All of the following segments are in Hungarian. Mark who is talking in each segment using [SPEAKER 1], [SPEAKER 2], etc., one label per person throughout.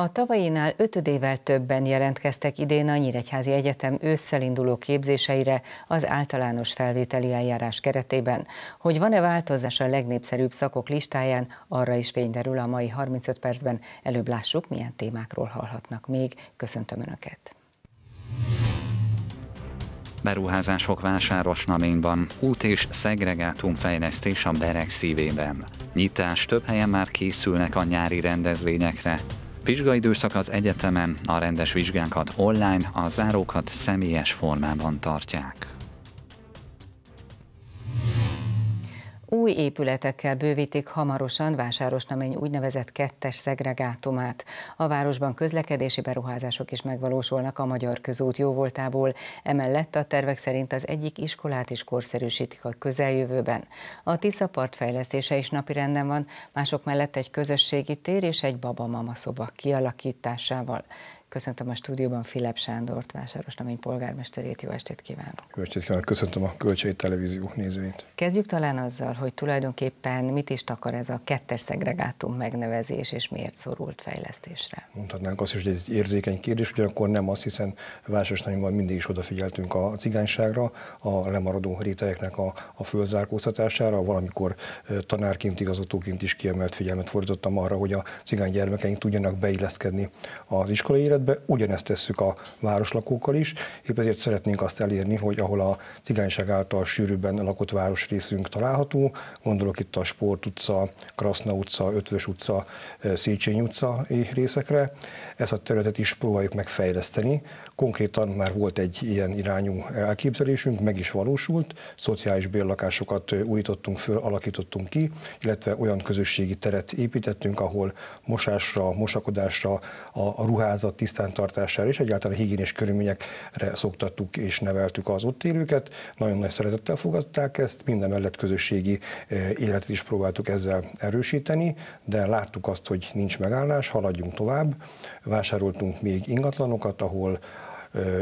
[SPEAKER 1] A tavainál ötödével többen jelentkeztek idén a Nyíregyházi Egyetem ősszel induló képzéseire az általános felvételi eljárás keretében. Hogy van-e változás a legnépszerűbb szakok listáján, arra is fényderül a mai 35 percben. Előbb lássuk, milyen témákról hallhatnak még. Köszöntöm Önöket!
[SPEAKER 2] Beruházások vásáros naményban, út és szegregátum fejlesztés a berek szívében. Nyitás több helyen már készülnek a nyári rendezvényekre, Vizsgaidőszak az egyetemen, a rendes vizsgákat online, a zárókat személyes formában tartják.
[SPEAKER 1] Új épületekkel bővítik hamarosan Vásárosnamény úgynevezett kettes szegregátumát. A városban közlekedési beruházások is megvalósulnak a Magyar Közút jóvoltából, emellett a tervek szerint az egyik iskolát is korszerűsítik a közeljövőben. A Tisza part fejlesztése is napirenden van, mások mellett egy közösségi tér és egy baba-mama szoba kialakításával. Köszöntöm a stúdióban Filip Sándort, Vásárosnamény polgármesterét. Jó estét kívánok!
[SPEAKER 3] Jó estét kívánok! Köszöntöm a Kölcsei Televízió nézőit!
[SPEAKER 1] Kezdjük talán azzal, hogy tulajdonképpen mit is takar ez a kettes szegregátum megnevezés, és miért szorult fejlesztésre?
[SPEAKER 3] Mondhatnánk azt is, hogy ez egy érzékeny kérdés, ugyanakkor nem az, hiszen Vásárosnaményban mindig is odafigyeltünk a cigányságra, a lemaradó rétegeknek a, a fölzárkóztatására, valamikor tanárként, igazgatóként is kiemelt figyelmet fordítottam arra, hogy a cigány gyermekeink tudjanak beilleszkedni az iskolai életbe, ugyanezt tesszük a városlakókkal is, épp ezért szeretnénk azt elérni, hogy ahol a cigányság által sűrűbben lakott városrészünk található, gondolok itt a Sport utca, Kraszna utca, Ötvös utca, Széchenyi utca részekre, ezt a területet is próbáljuk megfejleszteni. Konkrétan már volt egy ilyen irányú elképzelésünk, meg is valósult, szociális bérlakásokat újítottunk föl, alakítottunk ki, illetve olyan közösségi teret építettünk, ahol mosásra, mosakodásra, a, a ruházat tisztántartására és egyáltalán higiénés körülményekre szoktattuk és neveltük az ott élőket. Nagyon nagy szeretettel fogadták ezt, minden mellett közösségi életet is próbáltuk ezzel erősíteni, de láttuk azt, hogy nincs megállás, haladjunk tovább. Vásároltunk még ingatlanokat, ahol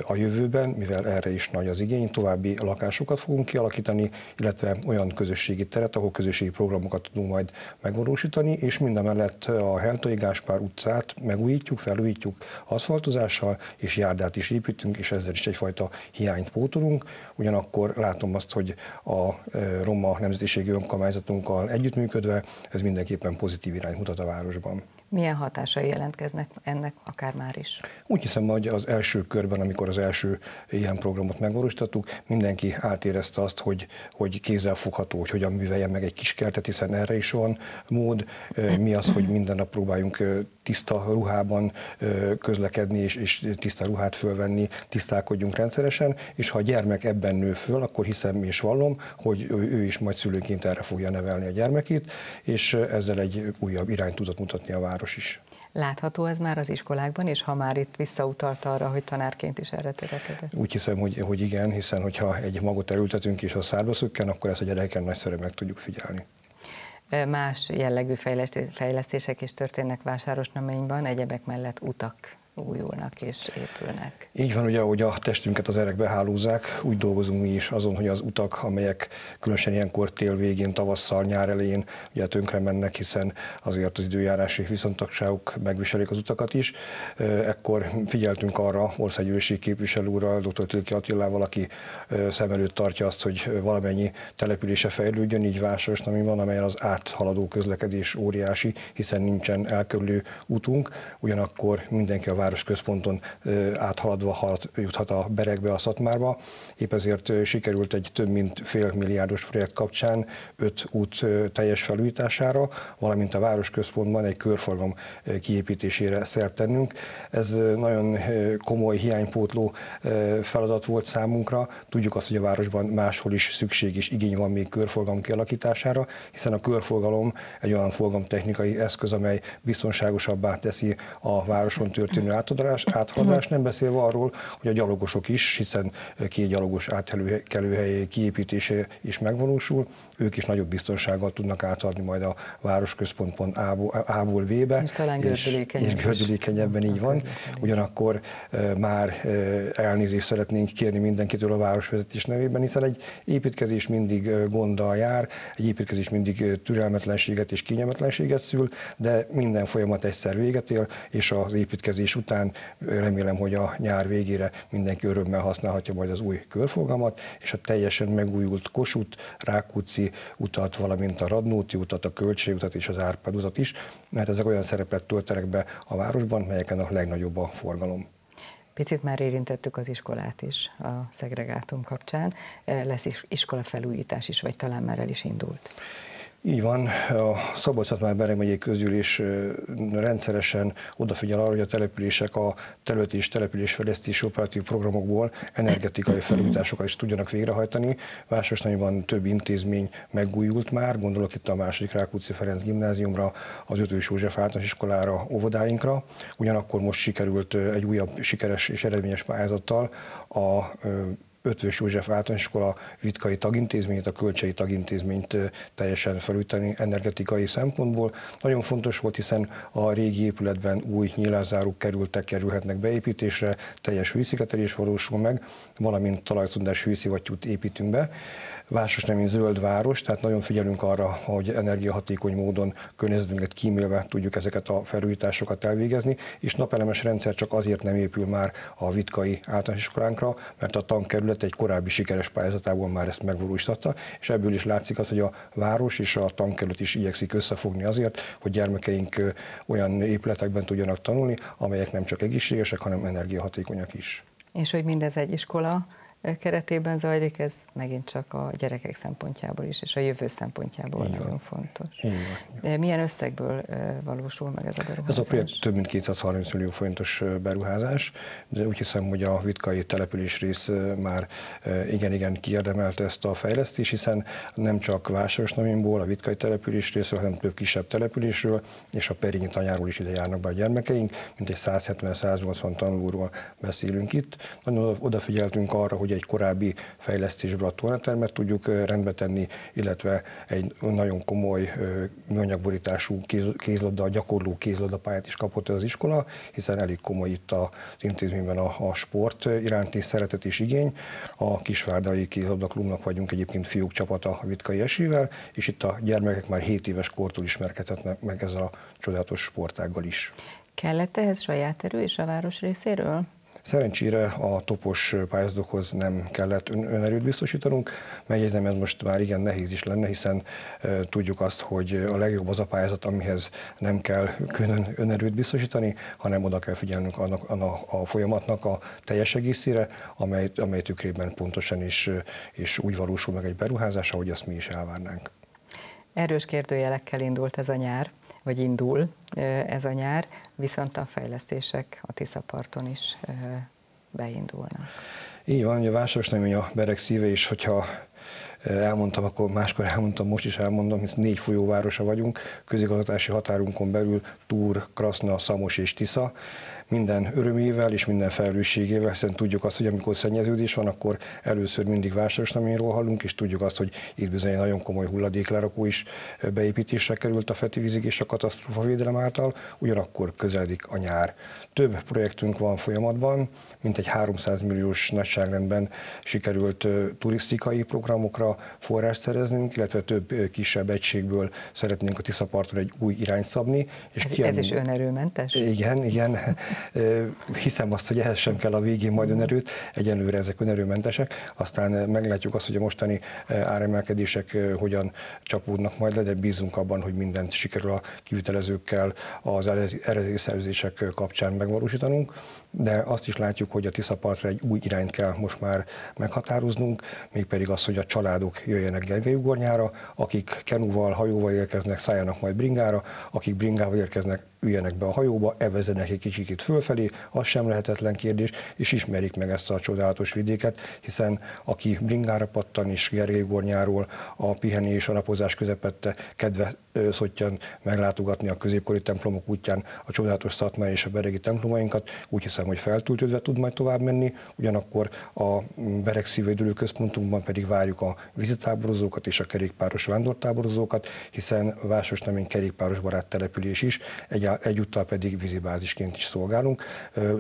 [SPEAKER 3] a jövőben, mivel erre is nagy az igény, további lakásokat fogunk kialakítani, illetve olyan közösségi teret, ahol közösségi programokat tudunk majd megvalósítani, és mindemellett a Heltai Gáspár utcát megújítjuk, felújítjuk aszfaltozással, és járdát is építünk, és ezzel is egyfajta hiányt pótolunk. Ugyanakkor látom azt, hogy a Roma Nemzetiségi Önkormányzatunkkal együttműködve ez mindenképpen pozitív irányt mutat a városban.
[SPEAKER 1] Milyen hatásai jelentkeznek ennek akár már is?
[SPEAKER 3] Úgy hiszem, hogy az első körben, amikor az első ilyen programot megvalósítottuk, mindenki átérezte azt, hogy, hogy kézzel fogható, hogy hogyan művelje meg egy kis kertet, hiszen erre is van mód. Mi az, hogy minden nap próbáljunk tiszta ruhában közlekedni, és, és tiszta ruhát fölvenni, tisztálkodjunk rendszeresen, és ha a gyermek ebben nő föl, akkor hiszem és vallom, hogy ő is majd szülőként erre fogja nevelni a gyermekét, és ezzel egy újabb irányt tudott mutatni a város is.
[SPEAKER 1] Látható ez már az iskolákban, és ha már itt visszautalt arra, hogy tanárként is erre törekedett?
[SPEAKER 3] Úgy hiszem, hogy, hogy igen, hiszen hogyha egy magot elültetünk és a szárba szökken, akkor ezt a gyereken nagyszerűen meg tudjuk figyelni.
[SPEAKER 1] Más jellegű fejlesztések is történnek Vásárosnaményban, egyebek mellett utak újulnak és épülnek.
[SPEAKER 3] Így van, ugye, hogy a testünket az erek behálózzák, úgy dolgozunk mi is azon, hogy az utak, amelyek különösen ilyenkor tél végén, tavasszal, nyár elején ugye tönkre mennek, hiszen azért az időjárási viszontagságok megviselik az utakat is. Ekkor figyeltünk arra országgyűlési képviselő úrral, dr. Tilki Attilával, aki szem előtt tartja azt, hogy valamennyi települése fejlődjön, így Vásos, ami van, amelyen az áthaladó közlekedés óriási, hiszen nincsen elkerülő útunk, ugyanakkor mindenki a városközponton áthaladva halt, juthat a Berekbe, a Szatmárba. Épp ezért sikerült egy több mint fél milliárdos projekt kapcsán öt út teljes felújítására, valamint a városközpontban egy körforgalom kiépítésére szert tennünk. Ez nagyon komoly hiánypótló feladat volt számunkra. Tudjuk azt, hogy a városban máshol is szükség és igény van még körforgalom kialakítására, hiszen a körforgalom egy olyan forgalomtechnikai eszköz, amely biztonságosabbá teszi a városon történő átadás, áthaladás, nem beszélve arról, hogy a gyalogosok is, hiszen két gyalogos átkelőhely kiépítése is megvalósul, ők is nagyobb biztonsággal tudnak átadni majd a városközpontban A-ból B-be.
[SPEAKER 1] És talán gördülékenyebb.
[SPEAKER 3] És gördülékenyebben így van. Ugyanakkor már elnézést szeretnénk kérni mindenkitől a városvezetés nevében, hiszen egy építkezés mindig gonddal jár, egy építkezés mindig türelmetlenséget és kényelmetlenséget szül, de minden folyamat egyszer véget ér, és az építkezés után remélem, hogy a nyár végére mindenki örömmel használhatja majd az új körforgalmat, és a teljesen megújult Kossuth, Rákóczi utat, valamint a Radnóti utat, a Költségutat és az Árpád utat is, mert ezek olyan szerepet töltenek be a városban, melyeken a legnagyobb a forgalom.
[SPEAKER 1] Picit már érintettük az iskolát is a szegregátum kapcsán. Lesz iskola felújítás is, vagy talán már el is indult?
[SPEAKER 3] Így van, a Szabolcs-Szatmár Bereg megyei közgyűlés rendszeresen odafigyel arra, hogy a települések a terület és településfejlesztési operatív programokból energetikai felújításokat is tudjanak végrehajtani. Vásárosnaiban több intézmény megújult már, gondolok itt a második Rákóczi Ferenc gimnáziumra, az Ötvös József általános iskolára, óvodáinkra. Ugyanakkor most sikerült egy újabb sikeres és eredményes pályázattal a Ötvös József általános iskola vitkai tagintézményt, a kölcsei tagintézményt teljesen felújítani energetikai szempontból. Nagyon fontos volt, hiszen a régi épületben új nyílászárók kerültek, kerülhetnek beépítésre, teljes hűszigetelés valósul meg, valamint talajszondás hűszivattyút építünk be. Város nem zöld város, tehát nagyon figyelünk arra, hogy energiahatékony módon környezetünket kímélve tudjuk ezeket a felújításokat elvégezni, és napelemes rendszer csak azért nem épül már a Vitkai általános iskolánkra, mert a tankerület egy korábbi sikeres pályázatából már ezt megvalósította, és ebből is látszik az, hogy a város és a tankerület is igyekszik összefogni azért, hogy gyermekeink olyan épületekben tudjanak tanulni, amelyek nem csak egészségesek, hanem energiahatékonyak is.
[SPEAKER 1] És hogy mindez egy iskola keretében zajlik, ez megint csak a gyerekek szempontjából is, és a jövő szempontjából Igen. nagyon fontos. Igen. Milyen összegből valósul meg ez a beruházás?
[SPEAKER 3] Ez a projekt több mint 230 millió forintos beruházás, de úgy hiszem, hogy a vitkai település rész már igen-igen kiérdemelte ezt a fejlesztést, hiszen nem csak Vásárosnaminból, a vitkai település részről, hanem több kisebb településről, és a Perényi tanyáról is ide járnak be a gyermekeink, mint egy 170-180 tanulóról beszélünk itt. Nagyon odafigyeltünk arra, hogy hogy egy korábbi fejlesztésből a tornatermet tudjuk rendbe tenni, illetve egy nagyon komoly műanyagborítású kézlabda, gyakorló kézlabdapályát is kapott az iskola, hiszen elég komoly itt az intézményben a, a sport iránti szeretet és igény. A Kisvárdai kézlabda klubnak vagyunk egyébként fiúk csapata a Vitkai Esével, és itt a gyermekek már 7 éves kortól ismerkedhetnek meg ezzel a csodálatos sportággal is.
[SPEAKER 1] Kellett ehhez saját erő és a város részéről?
[SPEAKER 3] Szerencsére a topos pályázatokhoz nem kellett ön, önerőt biztosítanunk. Megjegyzem, ez most már igen nehéz is lenne, hiszen e, tudjuk azt, hogy a legjobb az a pályázat, amihez nem kell külön önerőt biztosítani, hanem oda kell figyelnünk annak, annak a folyamatnak a teljes egészére, amely, amely tükrében pontosan is és úgy valósul meg egy beruházás, ahogy azt mi is elvárnánk.
[SPEAKER 1] Erős kérdőjelekkel indult ez a nyár vagy indul ez a nyár, viszont a fejlesztések a Tiszaparton is beindulnak.
[SPEAKER 3] Így van, a Vásárosnamény a berek szíve is, hogyha elmondtam, akkor máskor elmondtam, most is elmondom, hisz négy folyóvárosa vagyunk, közigazgatási határunkon belül Túr, Kraszna, Szamos és Tisza minden örömével és minden felelősségével, hiszen tudjuk azt, hogy amikor szennyeződés van, akkor először mindig vásárosnaményról hallunk, és tudjuk azt, hogy itt bizony egy nagyon komoly hulladéklerakó is beépítésre került a Feti vízig és a katasztrófavédelem által, ugyanakkor közeledik a nyár. Több projektünk van folyamatban, mint egy 300 milliós nagyságrendben sikerült turisztikai programokra forrást szereznünk, illetve több kisebb egységből szeretnénk a Tiszaparton egy új irányt szabni.
[SPEAKER 1] És ez, ez is önerőmentes?
[SPEAKER 3] Igen, igen. Hiszem azt, hogy ehhez sem kell a végén majd önerőt, egyenlőre ezek önerőmentesek, aztán meglátjuk azt, hogy a mostani áremelkedések hogyan csapódnak majd le, de bízunk abban, hogy mindent sikerül a kivitelezőkkel az eredeti szerződések kapcsán megvalósítanunk, de azt is látjuk, hogy a Tiszapartra egy új irányt kell most már meghatároznunk, mégpedig az, hogy a családok jöjjenek Gergelyugornyára, akik kenúval, hajóval érkeznek, szálljanak majd bringára, akik bringával érkeznek, üljenek be a hajóba, evezenek egy kicsit fölfelé, az sem lehetetlen kérdés, és ismerik meg ezt a csodálatos vidéket, hiszen aki bringára pattan is Gergely Gornyáról a pihenés, a napozás közepette kedve szottyan meglátogatni a középkori templomok útján a csodálatos szatmai és a beregi templomainkat, úgy hiszem, hogy feltöltődve tud majd tovább menni, ugyanakkor a Bereg szívődülő központunkban pedig várjuk a vizitáborozókat és a kerékpáros vándortáborozókat, hiszen Vásos nem kerékpáros barát település is, egy, egyúttal pedig vízibázisként is szolgálunk.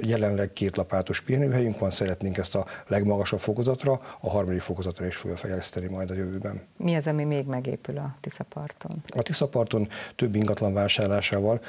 [SPEAKER 3] Jelenleg két lapátos pihenőhelyünk van, szeretnénk ezt a legmagasabb fokozatra, a harmadik fokozatra is felfejleszteni majd a jövőben.
[SPEAKER 1] Mi az, ami még megépül a Tiszaparton?
[SPEAKER 3] A Tiszaparton több ingatlan vásárlásával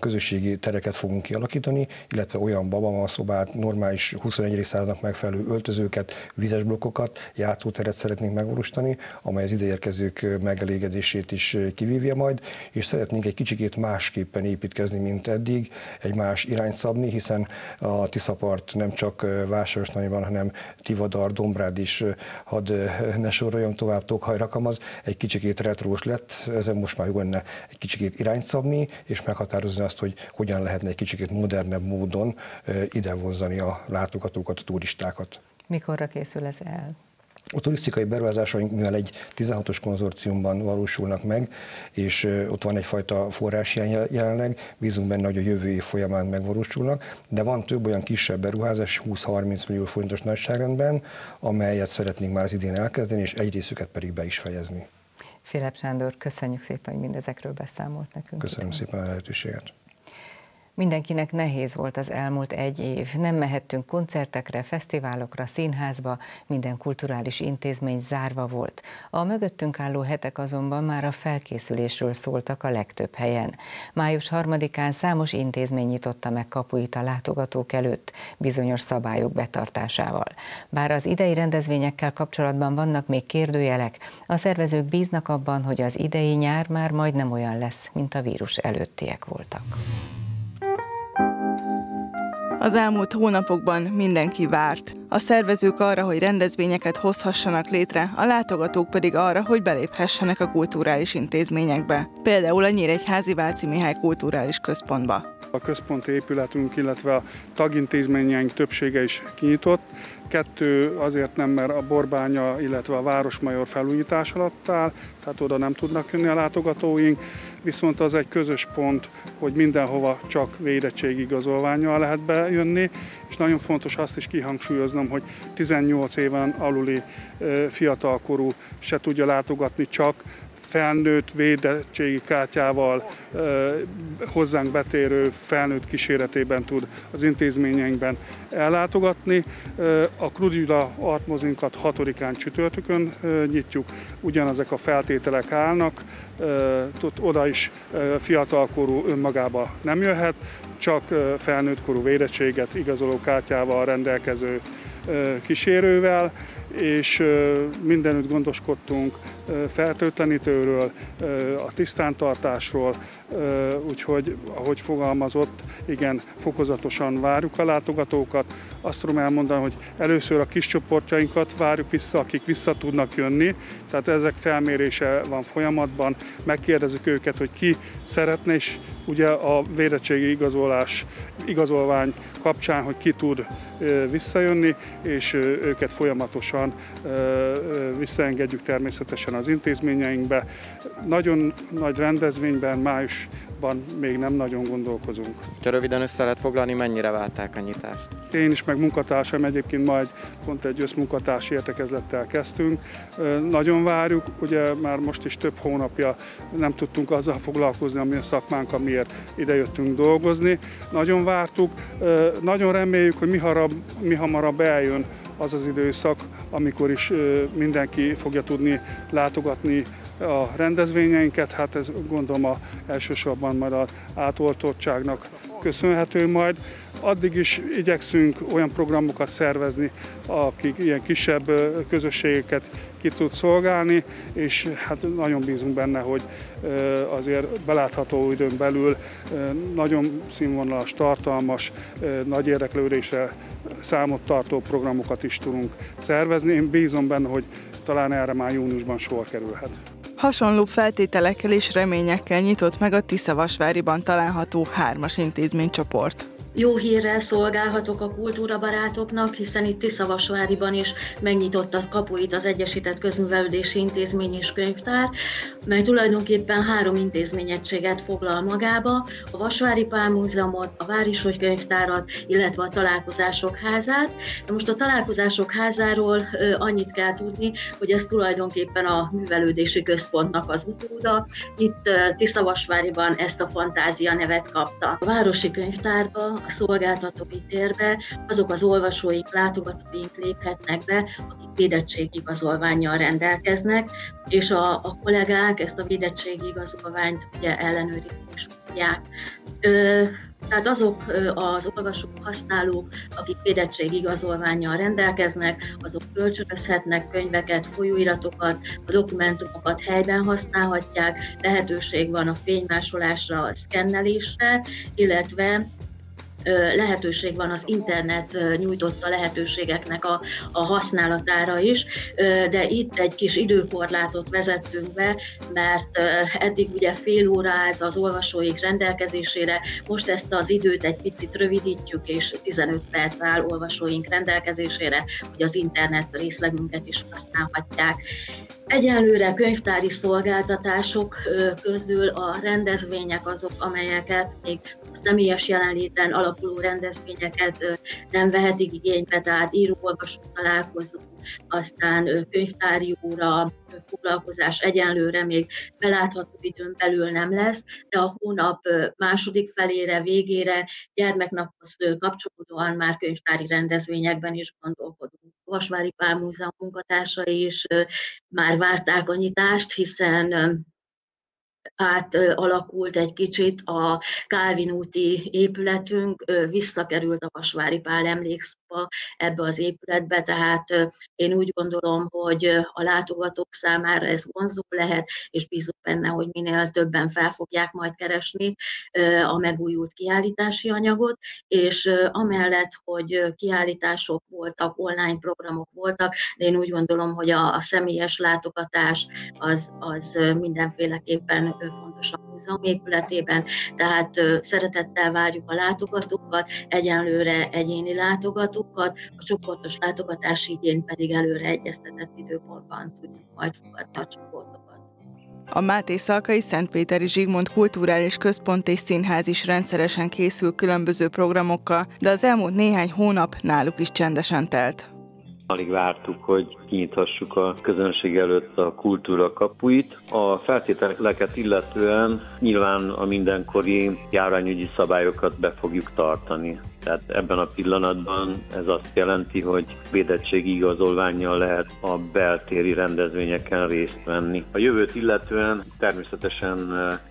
[SPEAKER 3] közösségi tereket fogunk kialakítani, illetve olyan babamaszobát, normális 21. századnak megfelelő öltözőket, vizes blokkokat, játszóteret szeretnénk megvalósítani, amely az ideérkezők megelégedését is kivívja majd, és szeretnénk egy kicsikét másképpen építkezni, mint eddig, egy más irányt szabni, hiszen a Tiszapart nem csak Vásárosnaiban, hanem Tivadar, Dombrád is, hadd ne soroljam tovább, Tokhaj, Rakamaz, egy kicsikét retrós lett, ezen most már jó lenne egy kicsikét irányt szabni, és meghatározni azt, hogy hogyan lehetne egy kicsikét modernebb módon ide vonzani a látogatókat, a turistákat.
[SPEAKER 1] Mikorra készül ez el?
[SPEAKER 3] A turisztikai beruházásaink, mivel egy 16-os konzorciumban valósulnak meg, és ott van egyfajta forrás jelenleg, bízunk benne, hogy a jövő év folyamán megvalósulnak, de van több olyan kisebb beruházás, 20-30 millió forintos nagyságrendben, amelyet szeretnénk már az idén elkezdeni, és egy részüket pedig be is fejezni.
[SPEAKER 1] Filip Sándor, köszönjük szépen, hogy mindezekről beszámolt nekünk.
[SPEAKER 3] Köszönöm itt. szépen a lehetőséget.
[SPEAKER 1] Mindenkinek nehéz volt az elmúlt egy év. Nem mehettünk koncertekre, fesztiválokra, színházba, minden kulturális intézmény zárva volt. A mögöttünk álló hetek azonban már a felkészülésről szóltak a legtöbb helyen. Május harmadikán számos intézmény nyitotta meg kapuit a látogatók előtt, bizonyos szabályok betartásával. Bár az idei rendezvényekkel kapcsolatban vannak még kérdőjelek, a szervezők bíznak abban, hogy az idei nyár már majdnem olyan lesz, mint a vírus előttiek voltak.
[SPEAKER 4] Az elmúlt hónapokban mindenki várt. A szervezők arra, hogy rendezvényeket hozhassanak létre, a látogatók pedig arra, hogy beléphessenek a kulturális intézményekbe. Például a Nyíregyházi Váci Mihály Kulturális Központba.
[SPEAKER 5] A központi épületünk, illetve a tagintézményeink többsége is kinyitott. Kettő azért nem, mert a Borbánya, illetve a Városmajor felújítás alatt áll, tehát oda nem tudnak jönni a látogatóink viszont az egy közös pont, hogy mindenhova csak védettségigazolványjal lehet bejönni, és nagyon fontos azt is kihangsúlyoznom, hogy 18 éven aluli fiatalkorú se tudja látogatni csak felnőtt védettségi kártyával hozzánk betérő felnőtt kíséretében tud az intézményeinkben ellátogatni. A Krudila artmozinkat 6-án csütörtökön nyitjuk, ugyanezek a feltételek állnak, oda is fiatalkorú önmagába nem jöhet, csak felnőttkorú védettséget igazoló kártyával rendelkező kísérővel, és mindenütt gondoskodtunk fertőtlenítőről, a tisztántartásról, úgyhogy, ahogy fogalmazott, igen, fokozatosan várjuk a látogatókat. Azt tudom elmondani, hogy először a kis csoportjainkat várjuk vissza, akik vissza tudnak jönni, tehát ezek felmérése van folyamatban, megkérdezzük őket, hogy ki szeretne, és ugye a védettségi igazolás, igazolvány kapcsán, hogy ki tud visszajönni, és őket folyamatosan visszaengedjük természetesen az intézményeinkbe. Nagyon nagy rendezvényben májusban még nem nagyon gondolkozunk.
[SPEAKER 6] Ha röviden össze lehet foglalni, mennyire válták a nyitást?
[SPEAKER 5] Én is, meg munkatársam egyébként majd pont egy összmunkatársi értekezlettel kezdtünk. Nagyon várjuk, ugye már most is több hónapja nem tudtunk azzal foglalkozni, ami a szakmánk, amiért idejöttünk dolgozni. Nagyon vártuk, nagyon reméljük, hogy mi, harab, mi hamarabb eljön az az időszak, amikor is mindenki fogja tudni látogatni a rendezvényeinket, hát ez gondolom a, elsősorban majd az átoltottságnak köszönhető majd. Addig is igyekszünk olyan programokat szervezni, akik ilyen kisebb közösségeket ki tud szolgálni, és hát nagyon bízunk benne, hogy azért belátható időn belül nagyon színvonalas, tartalmas, nagy érdeklődésre számot tartó programokat is tudunk szervezni. Én bízom benne, hogy talán erre már júniusban sor kerülhet.
[SPEAKER 4] Hasonló feltételekkel és reményekkel nyitott meg a Tiszavasváriban található hármas intézménycsoport.
[SPEAKER 7] Jó hírrel szolgálhatok a kultúrabarátoknak, hiszen itt Tiszavasváriban is megnyitotta kapuit az Egyesített Közművelődési Intézmény és Könyvtár, mely tulajdonképpen három intézményegységet foglal magába, a Vasvári Pálmúzeumot, a Várisogy Könyvtárat, illetve a Találkozások házát. Na most a Találkozások házáról annyit kell tudni, hogy ez tulajdonképpen a művelődési központnak az utóda. Itt Tiszavasváriban ezt a fantázia nevet kapta. A Városi Könyvtárba, a szolgáltatói térbe azok az olvasóink, látogatóink léphetnek be, akik védettségigazolványjal rendelkeznek, és a, a kollégák ezt a védettségigazolványt ugye ellenőrizni is tudják. Tehát azok az olvasók, használók, akik védettségigazolványjal rendelkeznek, azok kölcsönözhetnek könyveket, folyóiratokat, a dokumentumokat helyben használhatják, lehetőség van a fénymásolásra, a szkennelésre, illetve lehetőség van az internet nyújtotta lehetőségeknek a, a használatára is, de itt egy kis időkorlátot vezettünk be, mert eddig ugye fél óra állt az olvasóik rendelkezésére, most ezt az időt egy picit rövidítjük, és 15 perc áll olvasóink rendelkezésére, hogy az internet részlegünket is használhatják. Egyelőre könyvtári szolgáltatások közül a rendezvények azok, amelyeket még személyes jelenléten alapuló rendezvényeket nem vehetik igénybe, tehát író-olvasó találkozó, aztán könyvtári óra, foglalkozás egyenlőre még belátható időn belül nem lesz, de a hónap második felére, végére gyermeknaphoz kapcsolódóan már könyvtári rendezvényekben is gondolkodunk. Vasvári Pál Múzeum munkatársai is már várták a nyitást, hiszen átalakult egy kicsit a Kálvin úti épületünk, visszakerült a Vasvári Pál emlékszoba ebbe az épületbe, tehát én úgy gondolom, hogy a látogatók számára ez vonzó lehet, és bízok benne, hogy minél többen fel fogják majd keresni a megújult kiállítási anyagot, és amellett, hogy kiállítások voltak, online programok voltak, de én úgy gondolom, hogy a, a személyes látogatás az, az mindenféleképpen fontos a múzeum épületében, tehát szeretettel várjuk a látogatókat, egyenlőre egyéni látogatókat, a csoportos látogatási igény pedig előre egyeztetett időpontban tudjuk majd fogadni a csoportokat.
[SPEAKER 4] A Máté Szalkai Szentpéteri Zsigmond Kulturális Központ és Színház is rendszeresen készül különböző programokkal, de az elmúlt néhány hónap náluk is csendesen telt.
[SPEAKER 8] Alig vártuk, hogy kinyithassuk a közönség előtt a kultúra kapuit. A feltételeket illetően nyilván a mindenkori járványügyi szabályokat be fogjuk tartani. Tehát ebben a pillanatban ez azt jelenti, hogy védettségi igazolványjal lehet a beltéri rendezvényeken részt venni. A jövőt illetően természetesen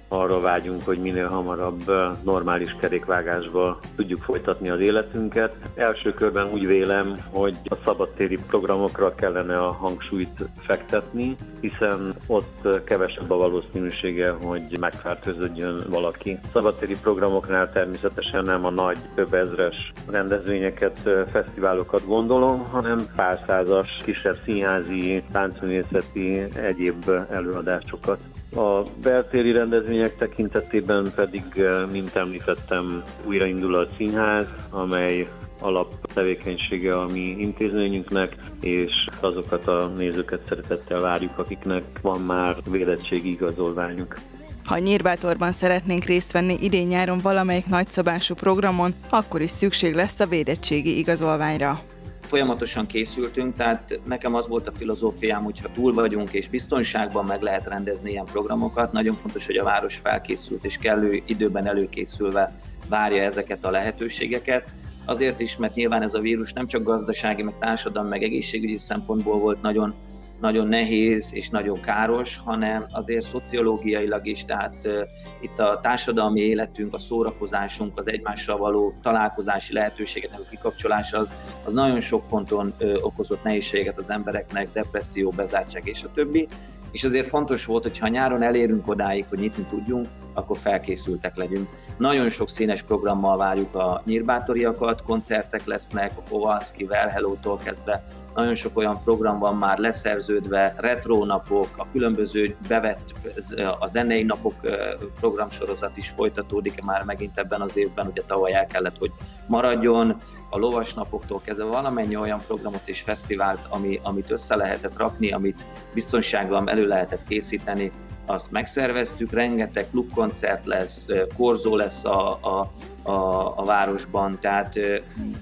[SPEAKER 8] arra vágyunk, hogy minél hamarabb normális kerékvágásba tudjuk folytatni az életünket. Első körben úgy vélem, hogy a szabadtéri programokra kellene a hangsúlyt fektetni, hiszen ott kevesebb a valószínűsége, hogy megfertőződjön valaki. Szabadtéri programoknál természetesen nem a nagy több ezre éves rendezvényeket, fesztiválokat gondolom, hanem pár százas kisebb színházi, táncművészeti, egyéb előadásokat. A beltéri rendezvények tekintetében pedig, mint említettem, újraindul a színház, amely alap tevékenysége a mi intézményünknek, és azokat a nézőket szeretettel várjuk, akiknek van már védettségi igazolványuk.
[SPEAKER 4] Ha Nyírbátorban szeretnénk részt venni idén-nyáron valamelyik nagyszabású programon, akkor is szükség lesz a védettségi igazolványra
[SPEAKER 9] folyamatosan készültünk, tehát nekem az volt a filozófiám, hogy ha túl vagyunk és biztonságban meg lehet rendezni ilyen programokat, nagyon fontos, hogy a város felkészült és kellő időben előkészülve várja ezeket a lehetőségeket. Azért is, mert nyilván ez a vírus nem csak gazdasági, meg társadalmi, meg egészségügyi szempontból volt nagyon nagyon nehéz és nagyon káros, hanem azért szociológiailag is, tehát itt a társadalmi életünk, a szórakozásunk, az egymással való találkozási lehetőséget, a kikapcsolás az, az nagyon sok ponton okozott nehézséget az embereknek, depresszió, bezártság és a többi. És azért fontos volt, hogy ha nyáron elérünk odáig, hogy nyitni tudjunk, akkor felkészültek legyünk. Nagyon sok színes programmal várjuk a nyírbátoriakat, koncertek lesznek, a Kowalski, Well Hello-tól kezdve, nagyon sok olyan program van már leszerződve, retro napok, a különböző bevett a zenei napok programsorozat is folytatódik már megint ebben az évben, ugye tavaly el kellett, hogy maradjon, a lovas napoktól kezdve valamennyi olyan programot és fesztivált, ami, amit össze lehetett rakni, amit biztonsággal elő lehetett készíteni, azt megszerveztük, rengeteg klubkoncert lesz, korzó lesz a, a, a, a városban, tehát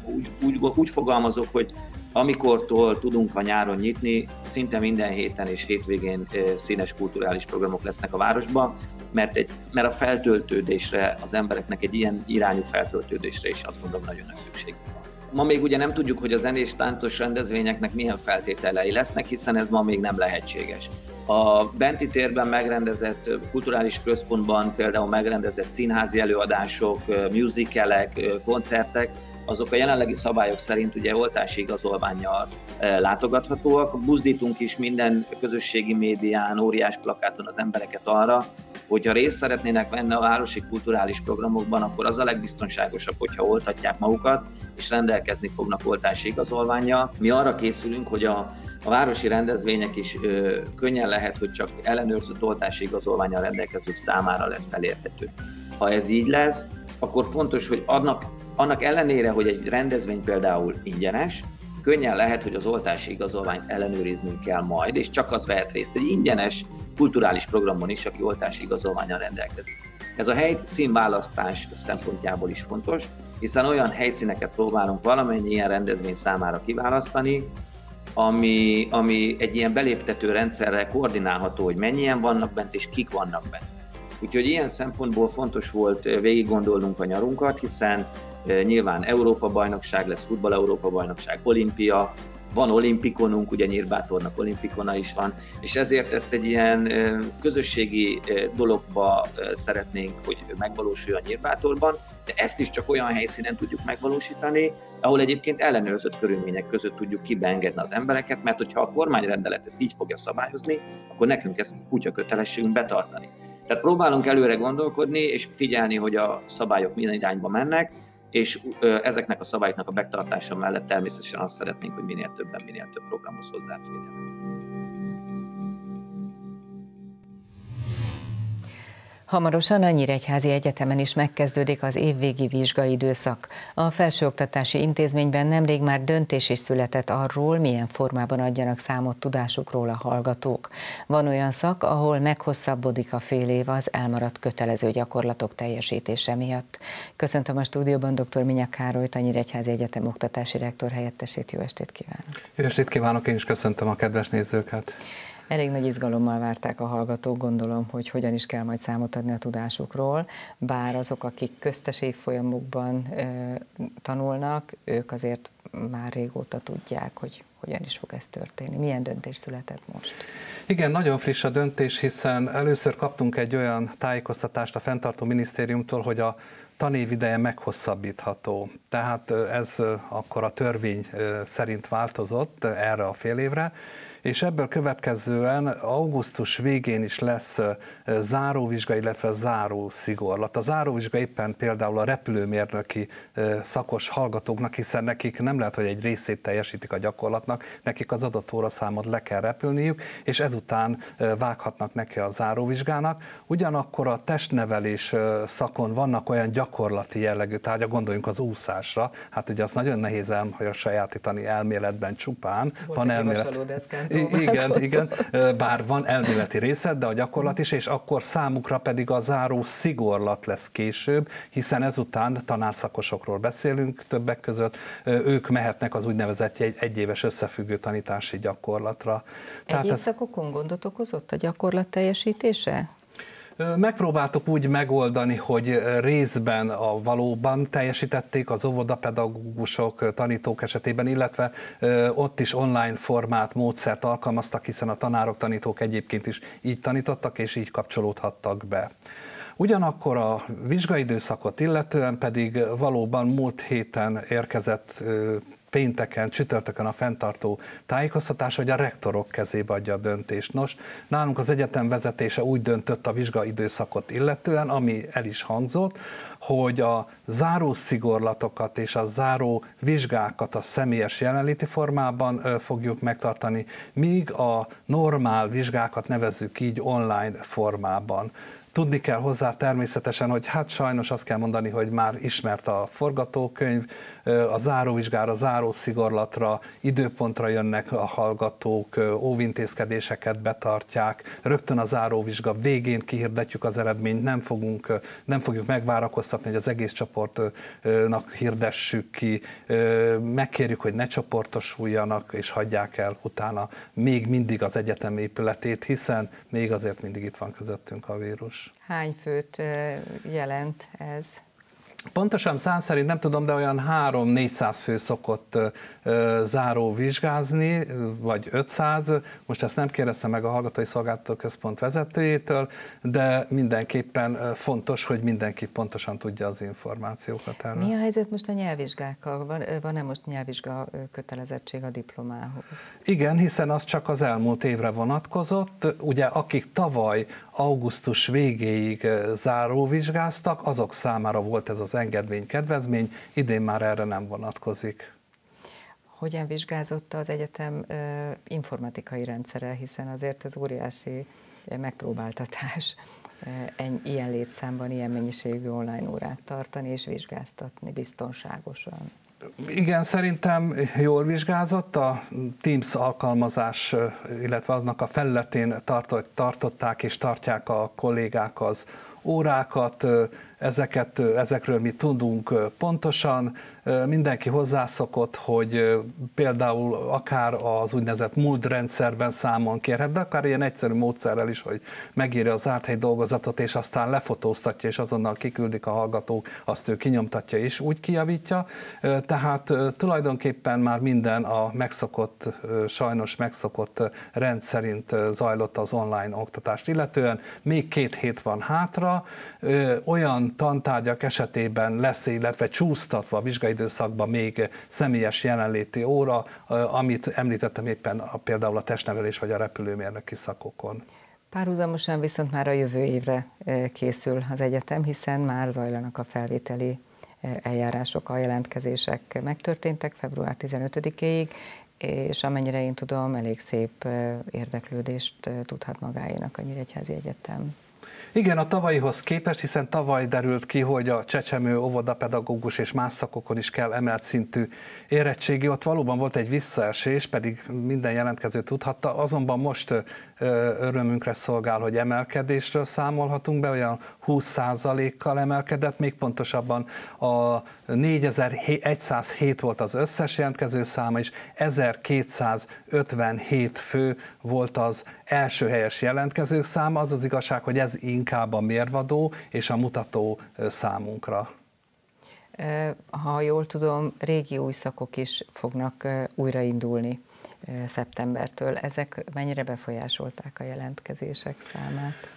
[SPEAKER 9] úgy, úgy, úgy fogalmazok, hogy amikortól tudunk a nyáron nyitni, szinte minden héten és hétvégén színes kulturális programok lesznek a városban, mert, egy, mert a feltöltődésre, az embereknek egy ilyen irányú feltöltődésre is azt mondom nagyon nagy szükség van. Ma még ugye nem tudjuk, hogy a zenés táncos rendezvényeknek milyen feltételei lesznek, hiszen ez ma még nem lehetséges. A Benti térben megrendezett kulturális központban például megrendezett színházi előadások, musicalek, koncertek, azok a jelenlegi szabályok szerint ugye oltási igazolványjal látogathatóak. Buzdítunk is minden közösségi médián, óriás plakáton az embereket arra, hogyha részt szeretnének venni a városi kulturális programokban, akkor az a legbiztonságosabb, hogyha oltatják magukat, és rendelkezni fognak oltási igazolványa. Mi arra készülünk, hogy a, a városi rendezvények is ö, könnyen lehet, hogy csak ellenőrzött oltási igazolványa rendelkezők számára lesz elérhető. Ha ez így lesz, akkor fontos, hogy annak, annak ellenére, hogy egy rendezvény például ingyenes, könnyen lehet, hogy az oltási igazolványt ellenőriznünk kell majd, és csak az vehet részt egy ingyenes kulturális programon is, aki oltási igazolványon rendelkezik. Ez a hely színválasztás szempontjából is fontos, hiszen olyan helyszíneket próbálunk valamennyi ilyen rendezvény számára kiválasztani, ami, ami egy ilyen beléptető rendszerrel koordinálható, hogy mennyien vannak bent és kik vannak bent. Úgyhogy ilyen szempontból fontos volt végig gondolnunk a nyarunkat, hiszen Nyilván Európa-bajnokság lesz, futball-Európa-bajnokság, olimpia, van olimpikonunk, ugye Nyírbátornak olimpikona is van, és ezért ezt egy ilyen közösségi dologba szeretnénk, hogy megvalósuljon Nyírbátorban, de ezt is csak olyan helyszínen tudjuk megvalósítani, ahol egyébként ellenőrzött körülmények között tudjuk kibeengedni az embereket, mert hogyha a kormányrendelet ezt így fogja szabályozni, akkor nekünk ezt kutya kötelességünk betartani. Tehát próbálunk előre gondolkodni, és figyelni, hogy a szabályok milyen irányba mennek, és ezeknek a szabályoknak a betartása mellett természetesen azt szeretnénk, hogy minél többen, minél több programhoz hozzáférjenek.
[SPEAKER 1] Hamarosan a Nyíregyházi Egyetemen is megkezdődik az évvégi vizsgai időszak. A felsőoktatási intézményben nemrég már döntés is született arról, milyen formában adjanak számot tudásukról a hallgatók. Van olyan szak, ahol meghosszabbodik a fél év az elmaradt kötelező gyakorlatok teljesítése miatt. Köszöntöm a stúdióban dr. Minyak Károlyt, a Nyíregyházi Egyetem oktatási rektor helyettesét. Jó estét kívánok!
[SPEAKER 10] Jó estét kívánok, én is köszöntöm a kedves nézőket!
[SPEAKER 1] Elég nagy izgalommal várták a hallgatók, gondolom, hogy hogyan is kell majd számot adni a tudásukról, bár azok, akik köztes évfolyamokban ö, tanulnak, ők azért már régóta tudják, hogy hogyan is fog ez történni. Milyen döntés született most?
[SPEAKER 10] Igen, nagyon friss a döntés, hiszen először kaptunk egy olyan tájékoztatást a fenntartó minisztériumtól, hogy a tanév ideje meghosszabbítható. Tehát ez akkor a törvény szerint változott erre a fél évre, és ebből következően augusztus végén is lesz záróvizsga, illetve záró szigorlat. A záróvizsga éppen például a repülőmérnöki szakos hallgatóknak, hiszen nekik nem lehet, hogy egy részét teljesítik a gyakorlatnak, nekik az adott óraszámot le kell repülniük, és ezután vághatnak neki a záróvizsgának. Ugyanakkor a testnevelés szakon vannak olyan gyakorlati jellegű tárgyak, gondoljunk az úszásra, hát ugye az nagyon nehéz sajátítani elméletben csupán.
[SPEAKER 1] Volt van elmélet.
[SPEAKER 10] Igen, igen, bár van elméleti része, de a gyakorlat is, és akkor számukra pedig a záró szigorlat lesz később, hiszen ezután tanárszakosokról beszélünk többek között, ők mehetnek az úgynevezett egy, egyéves összefüggő tanítási gyakorlatra.
[SPEAKER 1] Egyéb ez... szakokon gondot okozott a gyakorlat teljesítése?
[SPEAKER 10] Megpróbáltuk úgy megoldani, hogy részben a valóban teljesítették az óvodapedagógusok, tanítók esetében, illetve ott is online formát, módszert alkalmaztak, hiszen a tanárok, tanítók egyébként is így tanítottak, és így kapcsolódhattak be. Ugyanakkor a vizsgaidőszakot illetően pedig valóban múlt héten érkezett pénteken, csütörtökön a fenntartó tájékoztatás, hogy a rektorok kezébe adja a döntést. Nos, nálunk az egyetem vezetése úgy döntött a vizsgaidőszakot illetően, ami el is hangzott, hogy a záró szigorlatokat és a záró vizsgákat a személyes jelenléti formában fogjuk megtartani, míg a normál vizsgákat nevezzük így online formában. Tudni kell hozzá természetesen, hogy hát sajnos azt kell mondani, hogy már ismert a forgatókönyv, a záróvizsgára, a zárószigorlatra, időpontra jönnek a hallgatók, óvintézkedéseket betartják, rögtön a záróvizsga végén kihirdetjük az eredményt, nem, fogunk, nem fogjuk megvárakoztatni, hogy az egész csoportnak hirdessük ki, megkérjük, hogy ne csoportosuljanak, és hagyják el utána még mindig az egyetem épületét, hiszen még azért mindig itt van közöttünk a vírus.
[SPEAKER 1] Hány főt jelent ez?
[SPEAKER 10] Pontosan szám szerint nem tudom, de olyan 3-400 fő szokott ö, záró vizsgázni, vagy 500. Most ezt nem kérdeztem meg a Hallgatói Szolgáltató Központ vezetőjétől, de mindenképpen fontos, hogy mindenki pontosan tudja az információkat erről.
[SPEAKER 1] Mi a helyzet most a nyelvvizsgákkal? Van, van-e most nyelvvizsga kötelezettség a diplomához?
[SPEAKER 10] Igen, hiszen az csak az elmúlt évre vonatkozott. Ugye akik tavaly augusztus végéig záróvizsgáztak, azok számára volt ez az engedmény kedvezmény, idén már erre nem vonatkozik.
[SPEAKER 1] Hogyan vizsgázott az egyetem informatikai rendszere, hiszen azért ez óriási megpróbáltatás ilyen létszámban, ilyen mennyiségű online órát tartani és vizsgáztatni biztonságosan.
[SPEAKER 10] Igen, szerintem jól vizsgázott, a Teams alkalmazás, illetve aznak a felületén tartották és tartják a kollégák az órákat, ezeket, ezekről mi tudunk pontosan. Mindenki hozzászokott, hogy például akár az úgynevezett MULD rendszerben számon kérhet, de akár ilyen egyszerű módszerrel is, hogy megírja az árthely dolgozatot, és aztán lefotóztatja, és azonnal kiküldik a hallgatók, azt ő kinyomtatja és úgy kijavítja. Tehát tulajdonképpen már minden a megszokott, sajnos megszokott rend szerint zajlott az online oktatást illetően. Még két hét van hátra, olyan tantárgyak esetében lesz, illetve csúsztatva a vizsgaidőszakban még személyes jelenléti óra, amit említettem éppen a, például a testnevelés vagy a repülőmérnöki szakokon.
[SPEAKER 1] Párhuzamosan viszont már a jövő évre készül az egyetem, hiszen már zajlanak a felvételi eljárások, a jelentkezések megtörténtek február 15-éig, és amennyire én tudom, elég szép érdeklődést tudhat magáénak a Nyíregyházi Egyetem.
[SPEAKER 10] Igen, a tavalyihoz képest, hiszen tavaly derült ki, hogy a csecsemő óvodapedagógus és más szakokon is kell emelt szintű érettségi. Ott valóban volt egy visszaesés, pedig minden jelentkező tudhatta. Azonban most örömünkre szolgál, hogy emelkedésről számolhatunk be, olyan 20%-kal emelkedett, még pontosabban a 4107 volt az összes jelentkező száma, és 1257 fő volt az első helyes jelentkezők száma. Az az igazság, hogy ez inkább a mérvadó és a mutató számunkra.
[SPEAKER 1] Ha jól tudom, régi új szakok is fognak újraindulni szeptembertől. Ezek mennyire befolyásolták a jelentkezések számát?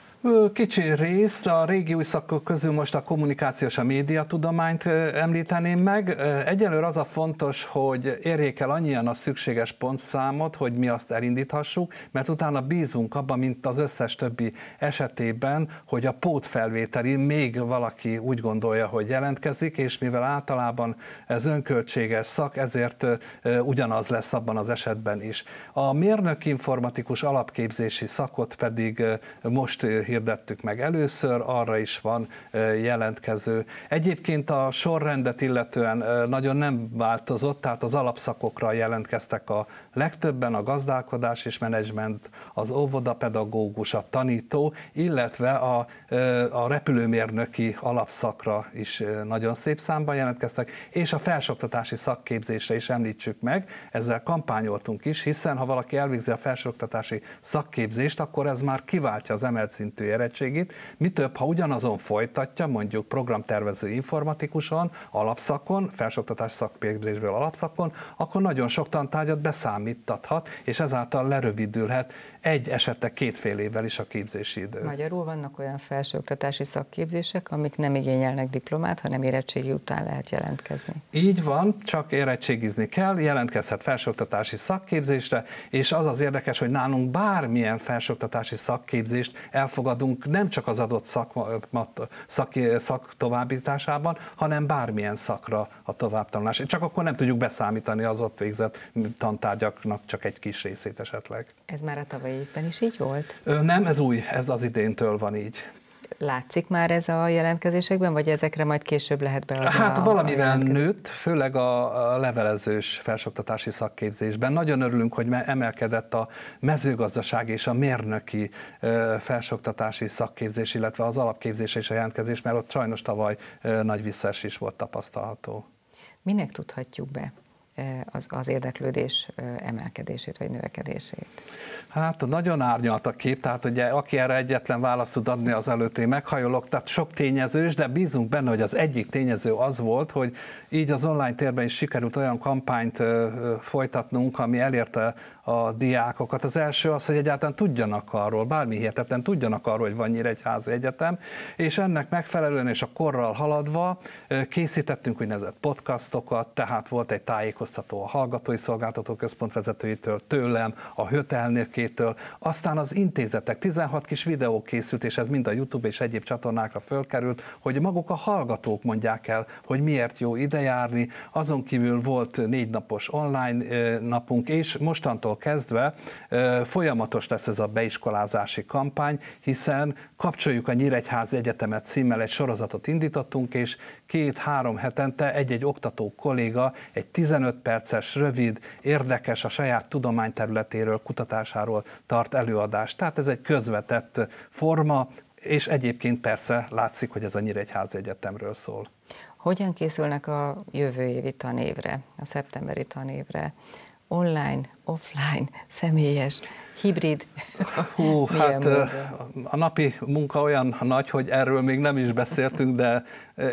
[SPEAKER 10] Kicsi részt, a régi új közül most a kommunikációs, a médiatudományt említeném meg. Egyelőre az a fontos, hogy érjék el annyian a szükséges pontszámot, hogy mi azt elindíthassuk, mert utána bízunk abban, mint az összes többi esetében, hogy a pótfelvételi még valaki úgy gondolja, hogy jelentkezik, és mivel általában ez önköltséges szak, ezért ugyanaz lesz abban az esetben is. A mérnök informatikus alapképzési szakot pedig most hirdettük meg először, arra is van jelentkező. Egyébként a sorrendet illetően nagyon nem változott, tehát az alapszakokra jelentkeztek a legtöbben, a gazdálkodás és menedzsment, az óvodapedagógus, a tanító, illetve a, a repülőmérnöki alapszakra is nagyon szép számban jelentkeztek, és a felsőoktatási szakképzésre is említsük meg, ezzel kampányoltunk is, hiszen ha valaki elvégzi a felsőoktatási szakképzést, akkor ez már kiváltja az emelt minősítő érettségit, mi több, ha ugyanazon folytatja, mondjuk programtervező informatikuson, alapszakon, felsőoktatás szakképzésből alapszakon, akkor nagyon sok tantárgyat beszámítathat, és ezáltal lerövidülhet egy esetleg két fél évvel is a képzési idő.
[SPEAKER 1] Magyarul vannak olyan felsőoktatási szakképzések, amik nem igényelnek diplomát, hanem érettségi után lehet jelentkezni.
[SPEAKER 10] Így van, csak érettségizni kell, jelentkezhet felsőoktatási szakképzésre, és az az érdekes, hogy nálunk bármilyen felsőoktatási szakképzést elfogadunk nem csak az adott szak, szak, szak továbbításában, hanem bármilyen szakra a továbbtanulás. Csak akkor nem tudjuk beszámítani az ott végzett tantárgyaknak csak egy kis részét esetleg.
[SPEAKER 1] Ez már a tavalyi évben is így volt?
[SPEAKER 10] Ö, nem, ez új, ez az idéntől van így.
[SPEAKER 1] Látszik már ez a jelentkezésekben, vagy ezekre majd később lehet beadni?
[SPEAKER 10] Hát a, valamivel a nőtt, főleg a levelezős felsoktatási szakképzésben. Nagyon örülünk, hogy emelkedett a mezőgazdaság és a mérnöki felsoktatási szakképzés, illetve az alapképzés és a jelentkezés, mert ott sajnos tavaly nagy visszaesés volt tapasztalható.
[SPEAKER 1] Minek tudhatjuk be az, az érdeklődés emelkedését vagy növekedését?
[SPEAKER 10] Hát nagyon árnyalt a kép, tehát ugye aki erre egyetlen választ tud adni az előtt, én meghajolok, tehát sok tényezős, de bízunk benne, hogy az egyik tényező az volt, hogy így az online térben is sikerült olyan kampányt folytatnunk, ami elérte a diákokat. Az első az, hogy egyáltalán tudjanak arról, bármi hihetetlen, tudjanak arról, hogy van Nyíregyházi Egyetem, és ennek megfelelően és a korral haladva készítettünk úgynevezett podcastokat, tehát volt egy tájékoztató a Hallgatói Szolgáltató Központ vezetőjétől, tőlem, a Hötelnökétől, aztán az intézetek, 16 kis videó készült, és ez mind a YouTube és egyéb csatornákra fölkerült, hogy maguk a hallgatók mondják el, hogy miért jó ide járni. Azon kívül volt négy napos online napunk, és mostantól kezdve folyamatos lesz ez a beiskolázási kampány, hiszen kapcsoljuk a Nyíregyházi Egyetemet címmel egy sorozatot indítottunk, és két-három hetente egy-egy oktató kolléga egy 15 perces, rövid, érdekes, a saját tudományterületéről, kutatásáról tart előadást. Tehát ez egy közvetett forma, és egyébként persze látszik, hogy ez a Nyíregyházi Egyetemről szól.
[SPEAKER 1] Hogyan készülnek a jövő évi tanévre, a szeptemberi tanévre? online, offline, személyes, hibrid?
[SPEAKER 10] Hú, hát a napi munka olyan nagy, hogy erről még nem is beszéltünk, de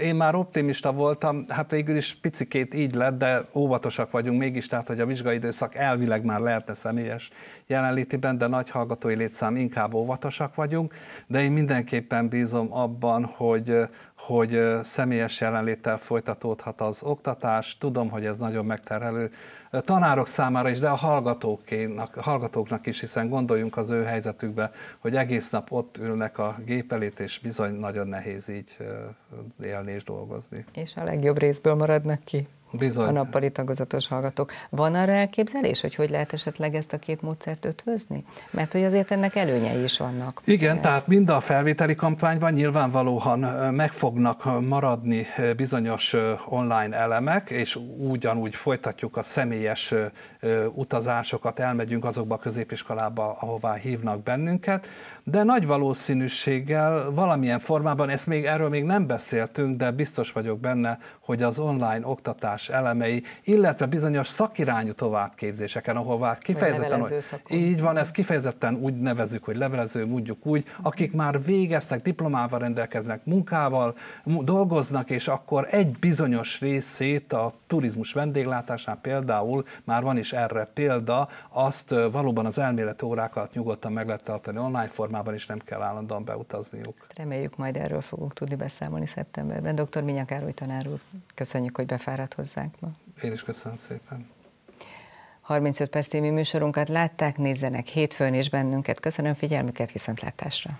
[SPEAKER 10] én már optimista voltam, hát végül is picikét így lett, de óvatosak vagyunk mégis, tehát hogy a vizsgai időszak elvileg már lehetne személyes jelenlétiben, de nagy hallgatói létszám inkább óvatosak vagyunk, de én mindenképpen bízom abban, hogy hogy személyes jelenléttel folytatódhat az oktatás. Tudom, hogy ez nagyon megterhelő tanárok számára is, de a hallgatóknak, hallgatóknak is, hiszen gondoljunk az ő helyzetükbe, hogy egész nap ott ülnek a gép és bizony nagyon nehéz így élni és dolgozni.
[SPEAKER 1] És a legjobb részből maradnak ki. Bizony. a nappali tagozatos hallgatók. Van arra elképzelés, hogy hogy lehet esetleg ezt a két módszert ötvözni? Mert hogy azért ennek előnyei is vannak.
[SPEAKER 10] Igen, tehát mind a felvételi kampányban nyilvánvalóan meg fognak maradni bizonyos online elemek, és ugyanúgy folytatjuk a személyes utazásokat, elmegyünk azokba a középiskolába, ahová hívnak bennünket, de nagy valószínűséggel valamilyen formában, ezt még erről még nem beszéltünk, de biztos vagyok benne, hogy az online oktatás elemei, illetve bizonyos szakirányú továbbképzéseken, ahová kifejezetten, hogy, így van, ezt kifejezetten úgy nevezzük, hogy levelező, mondjuk úgy, akik már végeztek, diplomával rendelkeznek, munkával, dolgoznak, és akkor egy bizonyos részét a turizmus vendéglátásán például, már van is erre példa, azt valóban az elméleti órákat nyugodtan meg lehet tartani online formában, és nem kell állandóan beutazniuk.
[SPEAKER 1] Reméljük majd erről fogunk tudni beszámolni szeptemberben. Dr. Minyak Károly tanár úr, köszönjük, hogy befáradt hozzánk ma.
[SPEAKER 10] Én is köszönöm szépen.
[SPEAKER 1] 35 perc műsorunkat látták, nézzenek hétfőn is bennünket. Köszönöm figyelmüket, viszontlátásra!